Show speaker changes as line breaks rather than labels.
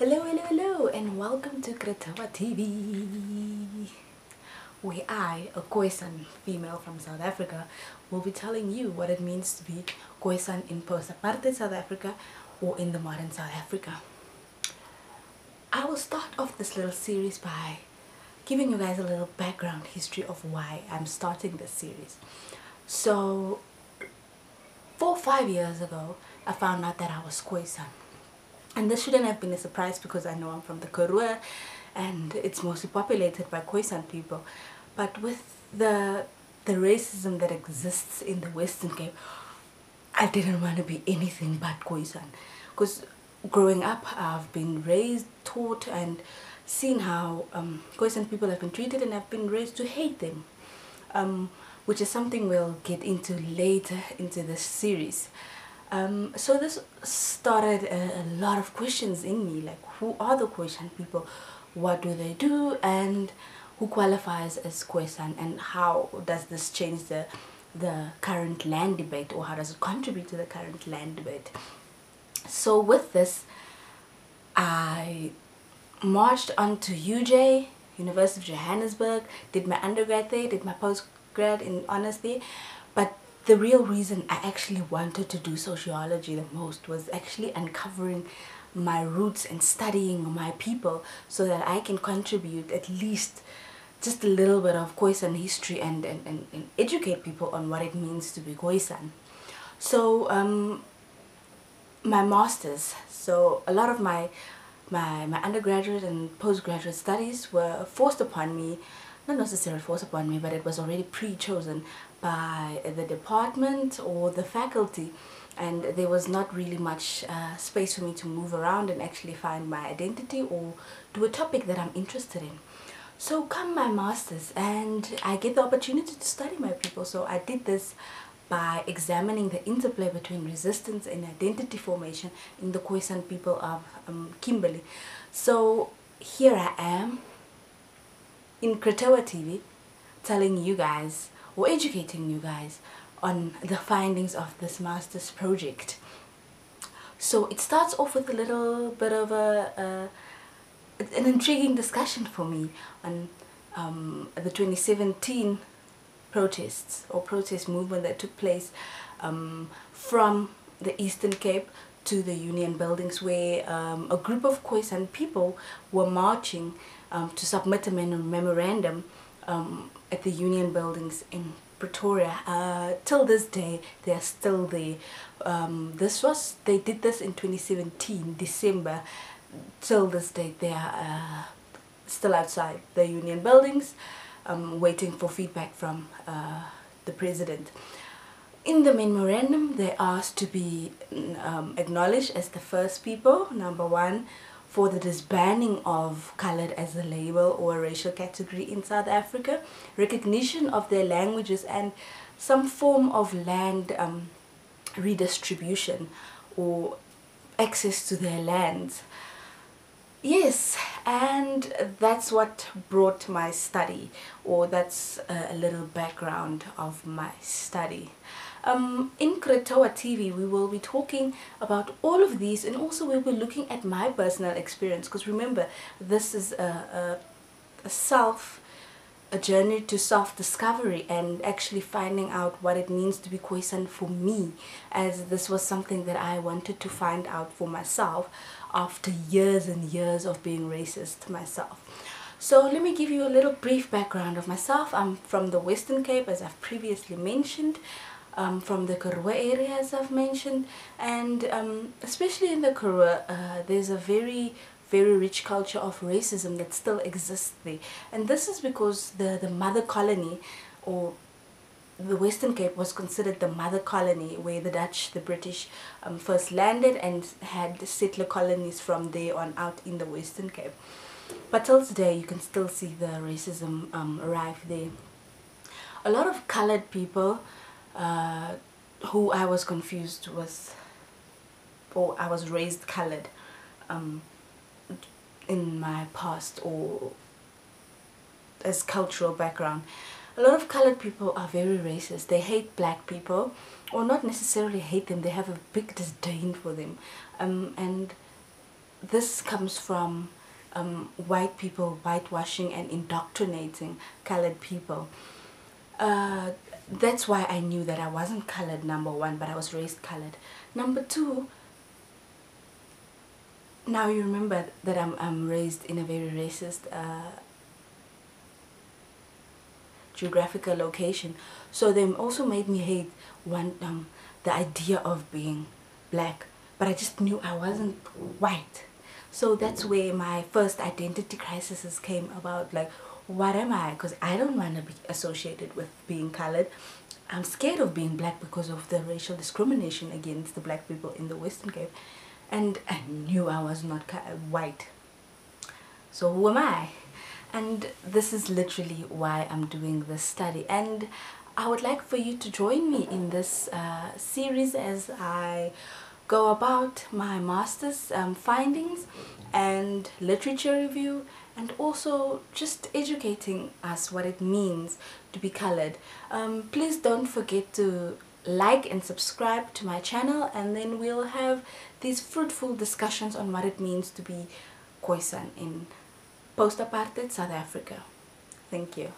Hello, hello, hello, and welcome to Krotoa TV, where I, a Khoisan female from South Africa, will be telling you what it means to be Khoisan in post-apartheid South Africa or in the modern South Africa. I will start off this little series by giving you guys a little background history of why I'm starting this series. So, four or five years ago, I found out that I was Khoisan and this shouldn't have been a surprise because I know I'm from the Karoo and it's mostly populated by Khoisan people. But with the the racism that exists in the Western Cape I didn't want to be anything but Khoisan. Because growing up I've been raised taught and seen how um, Khoisan people have been treated and I've been raised to hate them um, which is something we'll get into later into this series um, so this started a, a, lot of questions in me, like who are the Khoisan people, what do they do, and who qualifies as Khoisan, and how does this change the the current land debate, or how does it contribute to the current land debate? So with this, I marched on to UJ, University of Johannesburg, did my undergrad there, did my postgrad in honesty, but the real reason I actually wanted to do sociology the most was actually uncovering my roots and studying my people so that I can contribute at least just a little bit of Khoisan history and, and, and, and educate people on what it means to be Khoisan. So um, my masters, so a lot of my, my, my undergraduate and postgraduate studies were forced upon me not necessarily forced upon me, but it was already pre-chosen by the department or the faculty and there was not really much uh, space for me to move around and actually find my identity or do a topic that I'm interested in. So come my masters and I get the opportunity to study my people. So I did this by examining the interplay between resistance and identity formation in the Khoisan people of um, Kimberley. So here I am in Krotoa TV telling you guys or educating you guys on the findings of this master's project. So it starts off with a little bit of a, an intriguing discussion for me on um, the 2017 protests or protest movement that took place um, from the Eastern Cape to the Union buildings where um, a group of Khoisan people were marching um, to submit a memorandum um, at the Union buildings in Pretoria. Uh, till this day, they are still there. Um, this was they did this in 2017 December. Till this day, they are uh, still outside the Union buildings, um, waiting for feedback from uh, the president. In the memorandum, they asked to be um, acknowledged as the first people, number one, for the disbanding of colored as a label or a racial category in South Africa, recognition of their languages and some form of land um, redistribution or access to their lands. Yes, and that's what brought my study, or that's a, a little background of my study. Um, in Krotoa TV, we will be talking about all of these and also we'll be looking at my personal experience because remember, this is a, a, a self, a journey to self-discovery and actually finding out what it means to be Khoisan for me as this was something that I wanted to find out for myself after years and years of being racist myself. So let me give you a little brief background of myself. I'm from the Western Cape as I've previously mentioned um, from the Karoo area as I've mentioned and um, especially in the Karoo uh, there's a very very rich culture of racism that still exists there and this is because the the mother colony or the Western Cape was considered the mother colony where the Dutch, the British um, first landed and had settler colonies from there on out in the Western Cape. But till today you can still see the racism um, arrive there. A lot of colored people uh, who I was confused with or I was raised colored um, in my past or as cultural background. A lot of colored people are very racist. They hate black people or not necessarily hate them. They have a big disdain for them. Um, and this comes from um, white people whitewashing and indoctrinating colored people. Uh, that's why I knew that I wasn't colored, number one, but I was raised colored. Number two, now you remember that I'm, I'm raised in a very racist uh, geographical location. So they also made me hate one um, the idea of being black. But I just knew I wasn't white. So that's where my first identity crises came about. Like, what am I? Because I don't want to be associated with being colored. I'm scared of being black because of the racial discrimination against the black people in the Western Cape. And I knew I was not white. So who am I? And this is literally why I'm doing this study. And I would like for you to join me in this uh, series as I go about my master's um, findings and literature review and also just educating us what it means to be colored. Um, please don't forget to like and subscribe to my channel and then we'll have these fruitful discussions on what it means to be Khoisan in post-apartheid South Africa. Thank you.